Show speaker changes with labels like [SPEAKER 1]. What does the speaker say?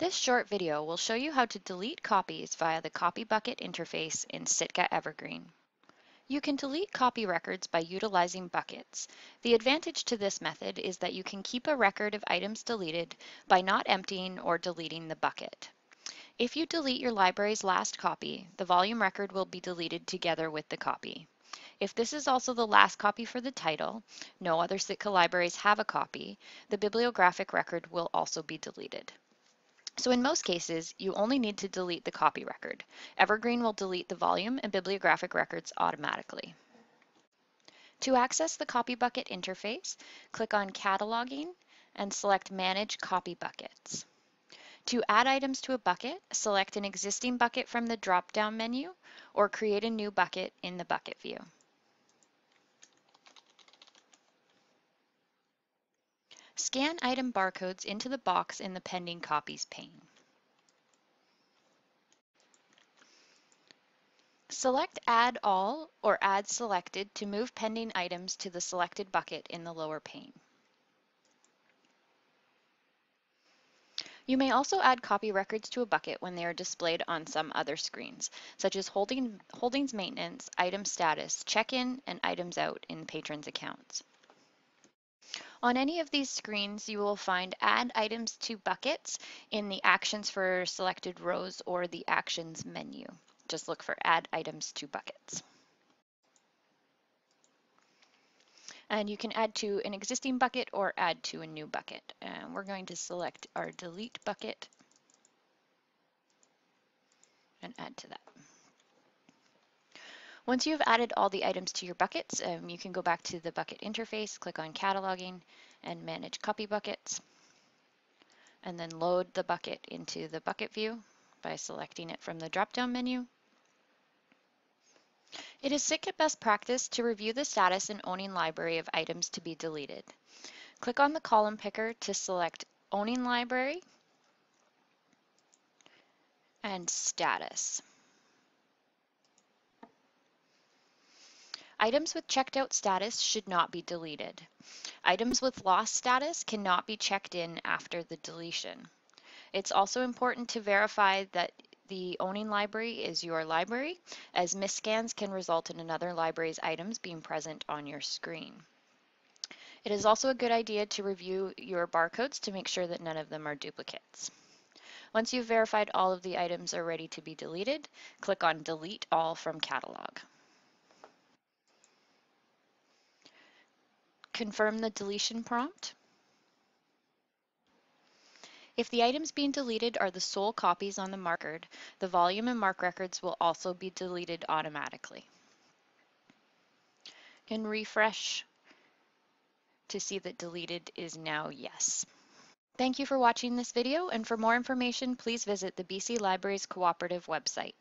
[SPEAKER 1] This short video will show you how to delete copies via the Copy Bucket interface in Sitka Evergreen. You can delete copy records by utilizing buckets. The advantage to this method is that you can keep a record of items deleted by not emptying or deleting the bucket. If you delete your library's last copy, the volume record will be deleted together with the copy. If this is also the last copy for the title, no other Sitka libraries have a copy, the bibliographic record will also be deleted. So in most cases, you only need to delete the copy record. Evergreen will delete the volume and bibliographic records automatically. To access the Copy Bucket interface, click on Cataloging and select Manage Copy Buckets. To add items to a bucket, select an existing bucket from the drop-down menu or create a new bucket in the bucket view. Scan item barcodes into the box in the Pending Copies pane. Select Add All or Add Selected to move pending items to the selected bucket in the lower pane. You may also add copy records to a bucket when they are displayed on some other screens, such as holding, holdings maintenance, item status, check-in, and items out in patrons accounts. On any of these screens, you will find Add Items to Buckets in the Actions for selected rows or the Actions menu. Just look for Add Items to Buckets. And you can add to an existing bucket or add to a new bucket. And we're going to select our Delete bucket and add to that. Once you have added all the items to your buckets, um, you can go back to the bucket interface, click on cataloging and manage copy buckets, and then load the bucket into the bucket view by selecting it from the drop-down menu. It is Sitka best practice to review the status and owning library of items to be deleted. Click on the column picker to select owning library and status. Items with checked out status should not be deleted. Items with lost status cannot be checked in after the deletion. It's also important to verify that the owning library is your library, as misscans can result in another library's items being present on your screen. It is also a good idea to review your barcodes to make sure that none of them are duplicates. Once you've verified all of the items are ready to be deleted, click on Delete All from Catalog. Confirm the deletion prompt. If the items being deleted are the sole copies on the marker, the volume and MARC records will also be deleted automatically. And refresh to see that deleted is now yes. Thank you for watching this video, and for more information, please visit the BC Libraries Cooperative website.